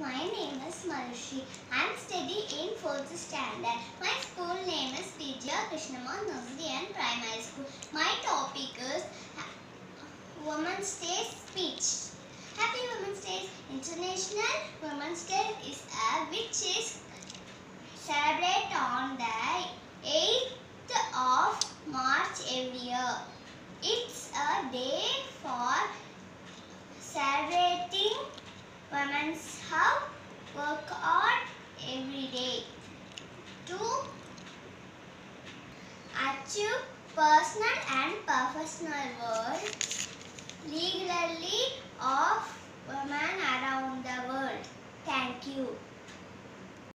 My name is Mathu Sree. I am studying in 4th standard. My school name is Vijaya Krishnamon and Primary School. My topic is uh, Women's Day speech. Happy Women's Day. International Women's Day is a which is celebrated on the 8th of March every year. It's a day for celebrating women's have work hard every day to achieve personal and professional world legally of women around the world. Thank you.